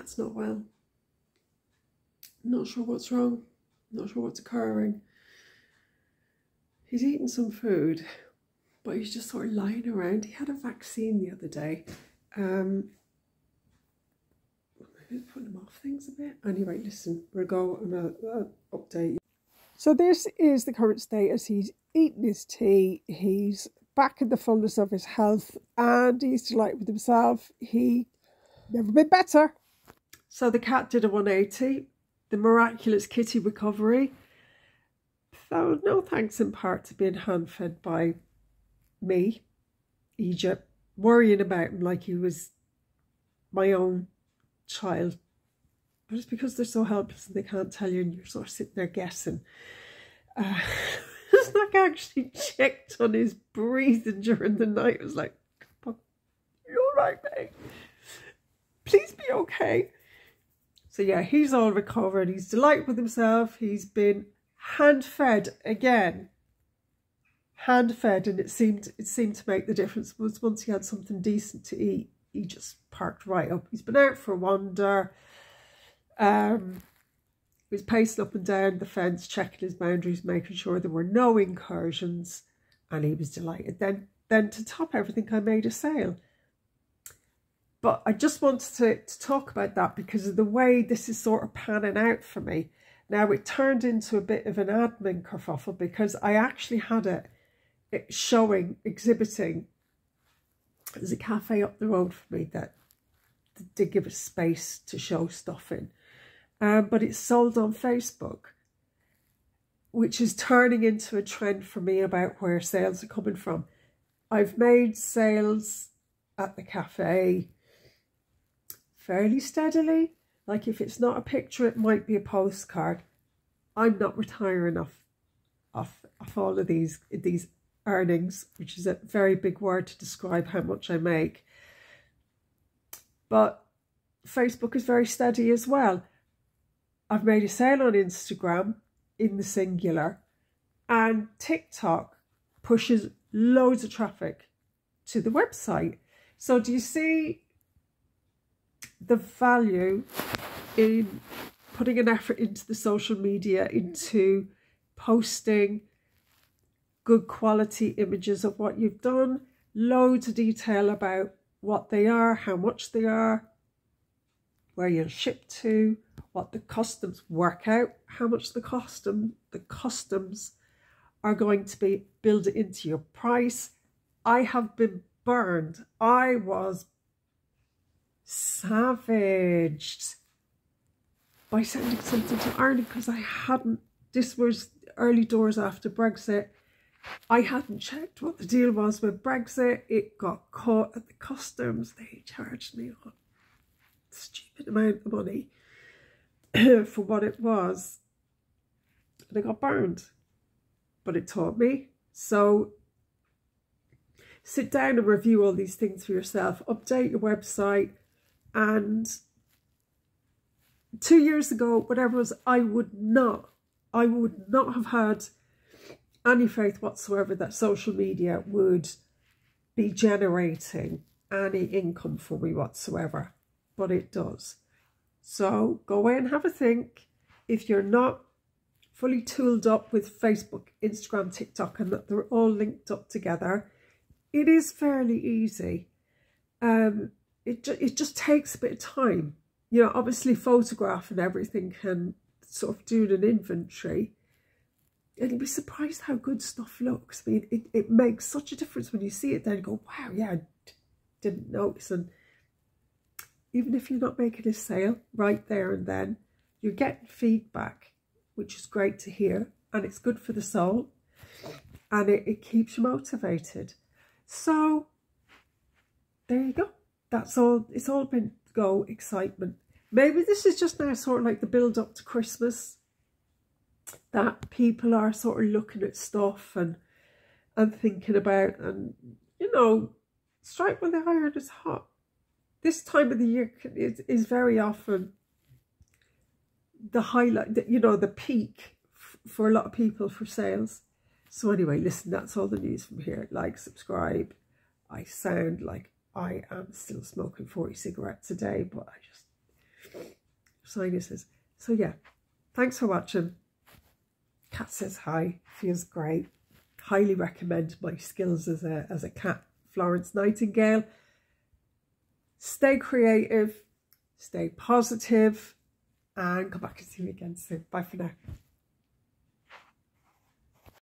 cat's not well. Not sure what's wrong. Not sure what's occurring. He's eating some food, but he's just sort of lying around. He had a vaccine the other day. Um, maybe putting him off things a bit. Anyway, listen, we'll go and I'll, update you. So this is the current status. He's eaten his tea. He's back in the fullness of his health and he's delighted with himself. He never been better. So the cat did a 180, the miraculous kitty recovery. So no thanks in part to being hand fed by me, Egypt, worrying about him like he was my own child. But it's because they're so helpless and they can't tell you and you're sort of sitting there guessing. Uh, it's like I actually checked on his breathing during the night. It was like, you're right, mate? Please be okay. So yeah, he's all recovered. He's delighted with himself. He's been hand fed again. Hand fed, and it seemed it seemed to make the difference. Once he had something decent to eat, he just parked right up. He's been out for a wander. Um, he was pacing up and down the fence, checking his boundaries, making sure there were no incursions, and he was delighted. Then, then to top everything, I made a sale. But I just wanted to, to talk about that because of the way this is sort of panning out for me. Now, it turned into a bit of an admin kerfuffle because I actually had it, it showing, exhibiting. There's a cafe up the road for me that did give us space to show stuff in. Um, but it's sold on Facebook, which is turning into a trend for me about where sales are coming from. I've made sales at the cafe fairly steadily. Like if it's not a picture, it might be a postcard. I'm not retiring off, off, off all of these, these earnings, which is a very big word to describe how much I make. But Facebook is very steady as well. I've made a sale on Instagram in the singular and TikTok pushes loads of traffic to the website. So do you see the value in putting an effort into the social media, into posting good quality images of what you've done, loads of detail about what they are, how much they are, where you're shipped to, what the customs work out, how much the custom the customs are going to be built into your price. I have been burned. I was savaged by sending something to Ireland because I hadn't, this was early doors after Brexit. I hadn't checked what the deal was with Brexit. It got caught at the customs. They charged me a stupid amount of money for what it was. And I got burned. But it taught me. So sit down and review all these things for yourself. Update your website. And two years ago, whatever was, I would not, I would not have had any faith whatsoever that social media would be generating any income for me whatsoever. But it does. So go away and have a think. If you're not fully tooled up with Facebook, Instagram, TikTok, and that they're all linked up together, it is fairly easy. Um, it, ju it just takes a bit of time. You know, obviously photograph and everything can sort of do an inventory. And you'll be surprised how good stuff looks. I mean, it, it makes such a difference when you see it then you go, wow, yeah, I didn't notice. And even if you're not making a sale right there and then, you're getting feedback, which is great to hear. And it's good for the soul. And it, it keeps you motivated. So, there you go. That's all. It's all been go excitement. Maybe this is just now sort of like the build up to Christmas. That people are sort of looking at stuff and and thinking about and, you know, strike when the iron is hot this time of the year is, is very often the highlight, that you know, the peak for a lot of people for sales. So anyway, listen, that's all the news from here. Like, subscribe. I sound like I am still smoking 40 cigarettes a day, but I just, sinuses. So yeah, thanks for watching. Cat says hi, feels great. Highly recommend my skills as a as a cat, Florence Nightingale. Stay creative, stay positive, and come back and see me again soon. Bye for now.